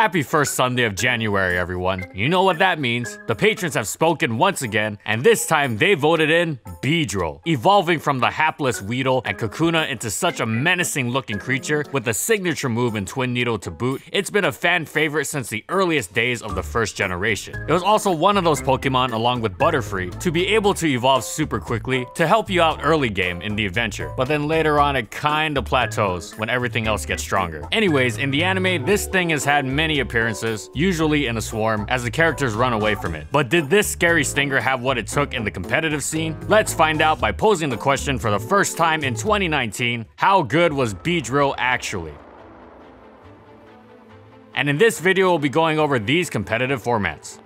Happy first Sunday of January, everyone. You know what that means. The patrons have spoken once again, and this time they voted in Beedrill, evolving from the hapless Weedle and Kakuna into such a menacing looking creature with a signature move in Twin Needle to boot. It's been a fan favorite since the earliest days of the first generation. It was also one of those Pokemon, along with Butterfree, to be able to evolve super quickly to help you out early game in the adventure, but then later on it kinda plateaus when everything else gets stronger. Anyways, in the anime, this thing has had many appearances, usually in a swarm, as the characters run away from it. But did this scary stinger have what it took in the competitive scene? Let's find out by posing the question for the first time in 2019, how good was Beedrill actually? And in this video, we'll be going over these competitive formats.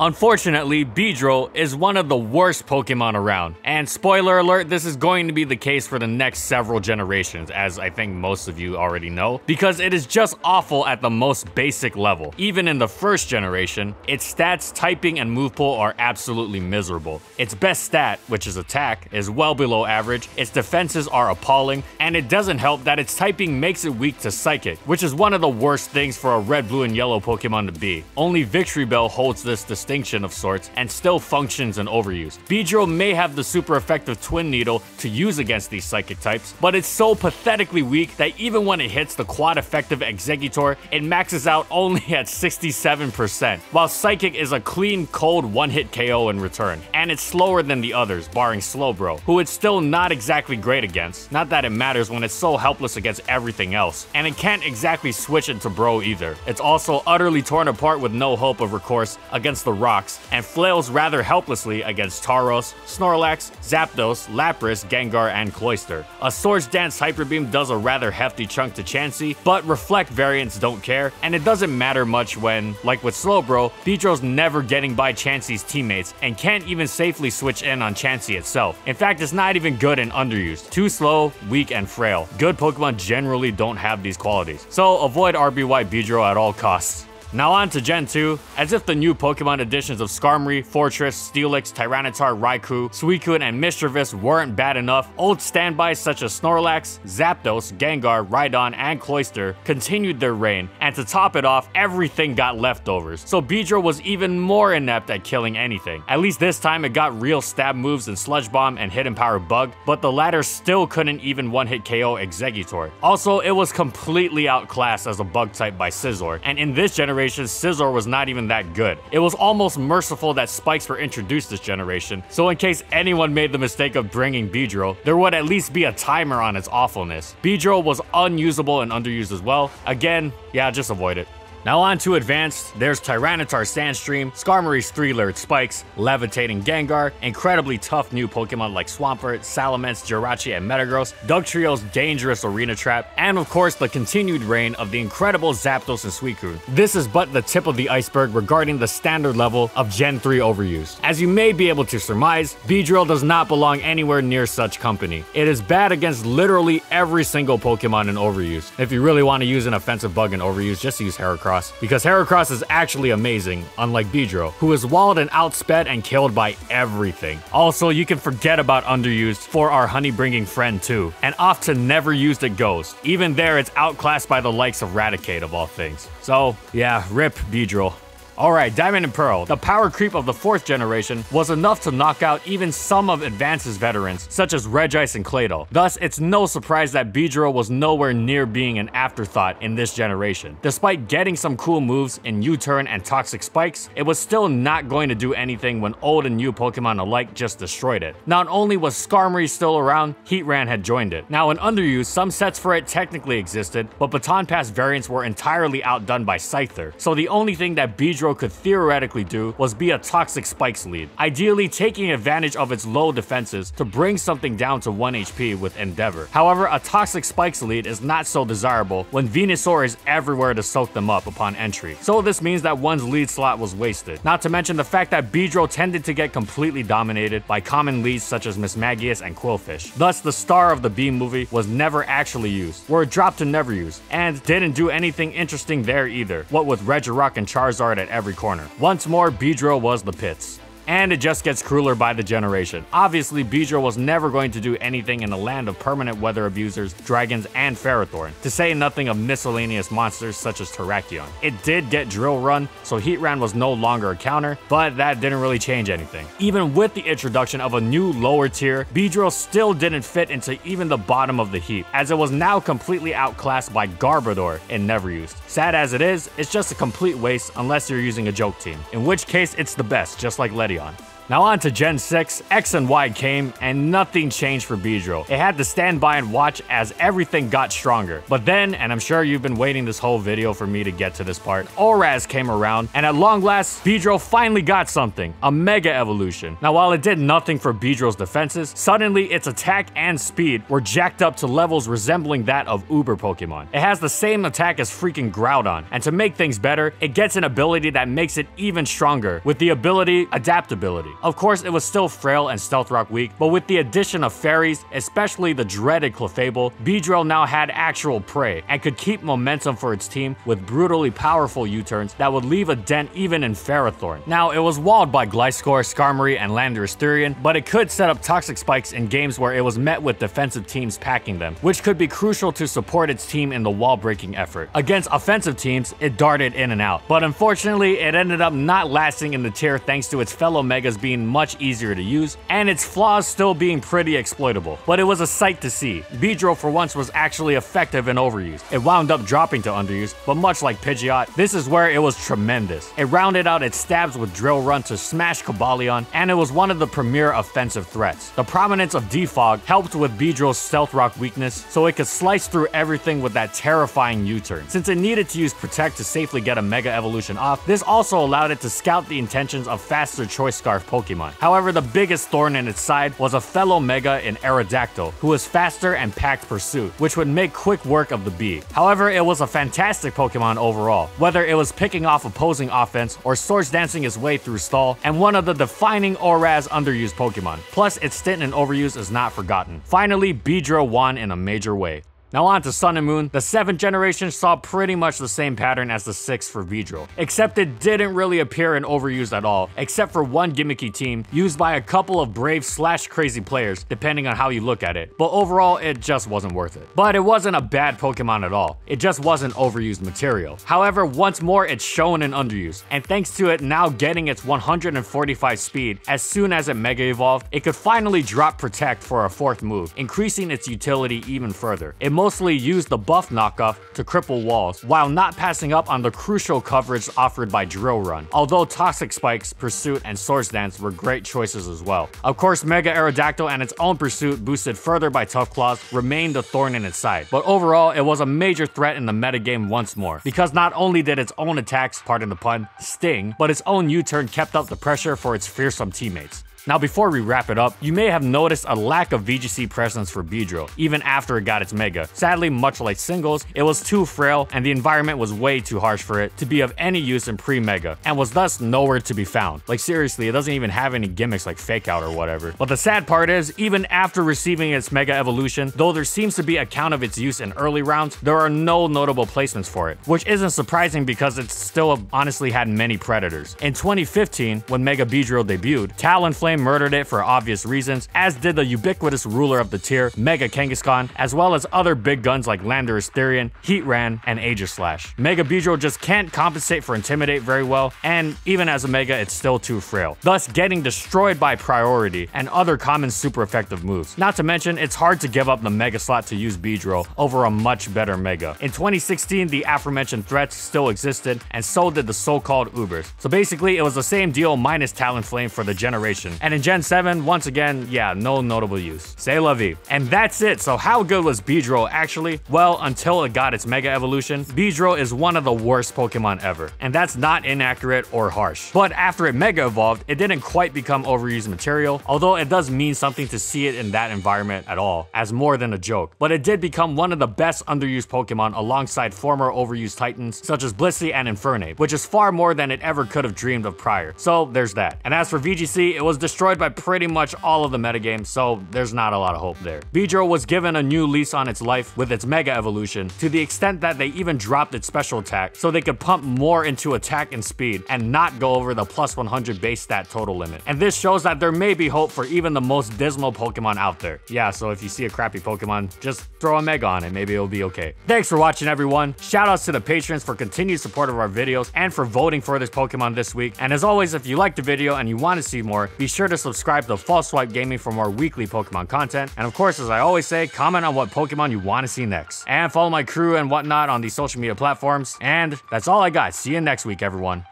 Unfortunately, Beedrill is one of the worst Pokemon around, and spoiler alert, this is going to be the case for the next several generations, as I think most of you already know, because it is just awful at the most basic level. Even in the first generation, its stats, typing, and move pool are absolutely miserable. Its best stat, which is attack, is well below average, its defenses are appalling, and it doesn't help that its typing makes it weak to Psychic, which is one of the worst things for a red, blue, and yellow Pokemon to be. Only Victreebel holds this distinction of sorts and still functions in overuse. Beedrill may have the super effective Twin Needle to use against these psychic types, but it's so pathetically weak that even when it hits the quad effective Exeggutor, it maxes out only at 67%, while Psychic is a clean, cold one-hit KO in return, and it's slower than the others, barring Slowbro, who it's still not exactly great against, not that it matters when it's so helpless against everything else, and it can't exactly switch into Bro either. It's also utterly torn apart with no hope of recourse against the rocks, and flails rather helplessly against Tauros, Snorlax, Zapdos, Lapras, Gengar, and Cloyster. A Swords Dance Hyper Beam does a rather hefty chunk to Chansey, but Reflect variants don't care, and it doesn't matter much when, like with Slowbro, Beedrill's never getting by Chansey's teammates and can't even safely switch in on Chansey itself. In fact, it's not even good and underused. Too slow, weak, and frail. Good Pokemon generally don't have these qualities, so avoid RBY Beedrill at all costs. Now on to Gen 2, as if the new Pokemon additions of Skarmory, Forretress, Steelix, Tyranitar, Raikou, Suicune, and Misdreavus weren't bad enough, old standbys such as Snorlax, Zapdos, Gengar, Rhydon, and Cloyster continued their reign, and to top it off, everything got leftovers, so Beedrill was even more inept at killing anything. At least this time it got real stab moves in Sludge Bomb and Hidden Power Bug, but the latter still couldn't even one-hit KO Exeggutor. Also, it was completely outclassed as a bug type by Scizor, and in this generation, generation, Scizor was not even that good. It was almost merciful that spikes were introduced this generation, so in case anyone made the mistake of bringing Beedrill, there would at least be a timer on its awfulness. Beedrill was unusable and underused as well. Again, yeah, just avoid it. Now on to Advanced, there's Tyranitar Sandstream, Skarmory's 3-layered spikes, Levitating Gengar, incredibly tough new Pokemon like Swampert, Salamence, Jirachi, and Metagross, Dugtrio's dangerous Arena Trap, and of course the continued reign of the incredible Zapdos and Suicune. This is but the tip of the iceberg regarding the standard level of Gen 3 overuse. As you may be able to surmise, Beedrill does not belong anywhere near such company. It is bad against literally every single Pokemon in overuse. If you really want to use an offensive bug in overuse, just use Heracross Heracross, because Heracross is actually amazing, unlike Beedrill, who is walled and outsped and killed by everything. Also, you can forget about underused for our honey-bringing friend too, and off to never used it Ghost. Even there, it's outclassed by the likes of Raticate of all things. So, yeah, rip Beedrill. Alright, Diamond and Pearl. The power creep of the fourth generation was enough to knock out even some of Advance's veterans, such as Regice and Claydol. Thus, it's no surprise that Beedrill was nowhere near being an afterthought in this generation. Despite getting some cool moves in U-Turn and Toxic Spikes, it was still not going to do anything when old and new Pokemon alike just destroyed it. Not only was Skarmory still around, Heatran had joined it. Now in Underuse, some sets for it technically existed, but Baton Pass variants were entirely outdone by Scyther, so the only thing that Beedrill could theoretically do was be a Toxic Spikes lead, ideally taking advantage of its low defenses to bring something down to 1 HP with Endeavor. However, a Toxic Spikes lead is not so desirable when Venusaur is everywhere to soak them up upon entry, so this means that one's lead slot was wasted. Not to mention the fact that Beedrill tended to get completely dominated by common leads such as Mismagius and Qwilfish. Thus, the star of the Bee Movie was never actually used, or dropped to never use, and didn't do anything interesting there either, what with Regirock and Charizard at every corner. Once more, Beedrill was the pits. And it just gets crueler by the generation. Obviously, Beedrill was never going to do anything in a land of permanent weather abusers, dragons, and Ferrothorn, to say nothing of miscellaneous monsters such as Terrakion. It did get Drill Run, so Heatran was no longer a counter, but that didn't really change anything. Even with the introduction of a new lower tier, Beedrill still didn't fit into even the bottom of the heap, as it was now completely outclassed by Garbodor and never used. Sad as it is, it's just a complete waste unless you're using a joke team, in which case it's the best, just like Ledian. Now on to Gen 6, X and Y came, and nothing changed for Beedrill. It had to stand by and watch as everything got stronger. But then, and I'm sure you've been waiting this whole video for me to get to this part, ORAS came around, and at long last, Beedrill finally got something, a Mega Evolution. Now while it did nothing for Beedrill's defenses, suddenly its attack and speed were jacked up to levels resembling that of Uber Pokemon. It has the same attack as freaking Groudon, and to make things better, it gets an ability that makes it even stronger, with the ability Adaptability. Of course, it was still frail and Stealth Rock weak, but with the addition of fairies, especially the dreaded Clefable, Beedrill now had actual prey and could keep momentum for its team with brutally powerful U-turns that would leave a dent even in Ferrothorn. Now, it was walled by Gliscor, Skarmory, and Landorus Therian, but it could set up toxic spikes in games where it was met with defensive teams packing them, which could be crucial to support its team in the wall breaking effort. Against offensive teams, it darted in and out, but unfortunately, it ended up not lasting in the tier thanks to its fellow Megas being much easier to use, and its flaws still being pretty exploitable. But it was a sight to see. Beedrill for once was actually effective in overuse. It wound up dropping to underuse, but much like Pidgeot, this is where it was tremendous. It rounded out its stabs with Drill Run to smash Cobalion, and it was one of the premier offensive threats. The prominence of Defog helped with Beedrill's Stealth Rock weakness, so it could slice through everything with that terrifying U-turn. Since it needed to use Protect to safely get a Mega Evolution off, this also allowed it to scout the intentions of faster Choice Scarf Pokemon. However, the biggest thorn in its side was a fellow Mega in Aerodactyl, who was faster and packed Pursuit, which would make quick work of the bee. However, it was a fantastic Pokemon overall, whether it was picking off opposing offense or Swords dancing its way through stall, and one of the defining ORAS underused Pokemon. Plus, its stint in overuse is not forgotten. Finally, Beedrill won in a major way. Now on to Sun and Moon, the 7th generation saw pretty much the same pattern as the 6th for Beedrill, except it didn't really appear in overuse at all, except for one gimmicky team used by a couple of brave slash crazy players, depending on how you look at it, but overall it just wasn't worth it. But it wasn't a bad Pokemon at all, it just wasn't overused material. However, once more it's shown in underuse, and thanks to it now getting its 145 speed, as soon as it Mega Evolved, it could finally drop Protect for a fourth move, increasing its utility even further. It mostly used the buff knockoff to cripple walls, while not passing up on the crucial coverage offered by Drill Run, although Toxic Spikes, Pursuit, and Swords Dance were great choices as well. Of course, Mega Aerodactyl and its own Pursuit, boosted further by Tough Claws, remained a thorn in its side, but overall, it was a major threat in the metagame once more, because not only did its own attacks, pardon the pun, sting, but its own U-turn kept up the pressure for its fearsome teammates. Now before we wrap it up, you may have noticed a lack of VGC presence for Beedrill, even after it got its Mega. Sadly, much like singles, it was too frail and the environment was way too harsh for it to be of any use in pre-Mega, and was thus nowhere to be found. Like seriously, it doesn't even have any gimmicks like Fake Out or whatever. But the sad part is, even after receiving its Mega Evolution, though there seems to be a count of its use in early rounds, there are no notable placements for it, which isn't surprising because it still honestly had many predators. In 2015, when Mega Beedrill debuted, Talonflame murdered it for obvious reasons, as did the ubiquitous ruler of the tier, Mega Kangaskhan, as well as other big guns like Landorus Therian, Heatran, and Aegislash. Mega Beedrill just can't compensate for Intimidate very well, and even as a Mega, it's still too frail, thus getting destroyed by Priority and other common super effective moves. Not to mention, it's hard to give up the Mega slot to use Beedrill over a much better Mega. In 2016, the aforementioned threats still existed, and so did the so-called Ubers. So basically, it was the same deal minus Talonflame for the generation, and in Gen 7, once again, yeah, no notable use. Say la. And that's it. So how good was Beedrill actually? Well, until it got its Mega Evolution, Beedrill is one of the worst Pokemon ever. And that's not inaccurate or harsh. But after it Mega Evolved, it didn't quite become overused material, although it does mean something to see it in that environment at all, as more than a joke. But it did become one of the best underused Pokemon alongside former overused titans such as Blissey and Infernape, which is far more than it ever could have dreamed of prior. So there's that. And as for VGC, it was destroyed by pretty much all of the metagame, so there's not a lot of hope there. Beedrill was given a new lease on its life with its Mega Evolution, to the extent that they even dropped its special attack, so they could pump more into attack and speed, and not go over the plus 100 base stat total limit. And this shows that there may be hope for even the most dismal Pokemon out there. Yeah, so if you see a crappy Pokemon, just throw a Mega on it, maybe it'll be okay. Thanks for watching everyone. Shoutouts to the patrons for continued support of our videos and for voting for this Pokemon this week. And as always, if you liked the video and you want to see more, be sure to subscribe to False Swipe Gaming for more weekly Pokemon content. And of course, as I always say, comment on what Pokemon you want to see next. And follow my crew and whatnot on the social media platforms. And that's all I got. See you next week, everyone.